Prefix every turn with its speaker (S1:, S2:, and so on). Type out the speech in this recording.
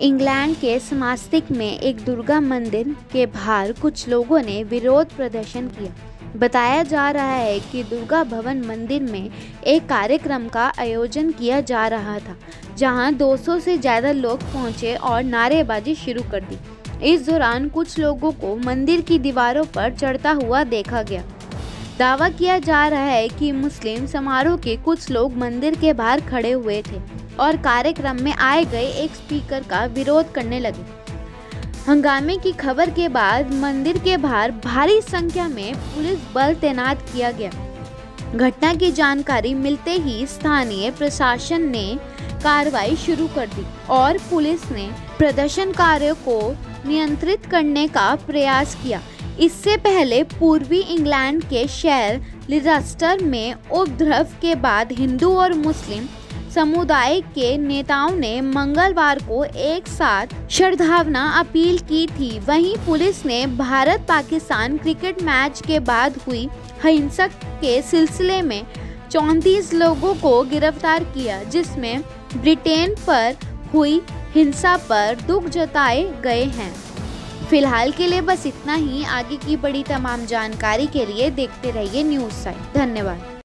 S1: England के समास्तिक में एक दुर्गा मंदिर के बाहर कुछ लोगों ने विरोध प्रदर्शन किया। बताया जा रहा है कि दुर्गा भवन मंदिर में एक कार्यक्रम का आयोजन किया जा रहा था, जहाँ 200 से ज़्यादा लोग पहुँचे और नारेबाजी शुरू कर दी। इस दौरान कुछ लोगों को मंदिर की दीवारों पर चढ़ता हुआ देखा गया। दावा किया जा रहा है कि मुस्लिम समारोह के कुछ लोग मंदिर के बाहर खड़े हुए थे। और कार्यक्रम में आए गए एक स्पीकर का विरोध करने लगे। हंगामे की खबर के बाद मंदिर के बाहर भारी संख्या में पुलिस बल तैनात किया गया। घटना की जानकारी मिलते ही स्थानीय प्रशासन ने कार्रवाई शुरू कर दी और पुलिस ने प्रदर्शनकारियों को नियंत्रित करने का प्रयास किया। इससे पहले पूर्वी इंग्लैंड के शहर लिरास्टर में उपद्रव के बाद हिंदू और मुस्लिम समुदाय के नेताओं ने मंगलवार को एक साथ श्रद्धावना अपील की थी। वहीं पुलिस ने भारत पाकिस्तान क्रिकेट मैच के बाद हुई हिंसक के सिलसिले में चौंतीस लोगों को गिरफ़्तार किया, जिसमें ब्रिटेन पर हुई हिंसा पर दुख जताए गए हैं। फ़िलहाल के लिए बस इतना ही। आगे की बड़ी तमाम जानकारी के लिए देखते रहिए न्यूज़ साइट धन्यवाद।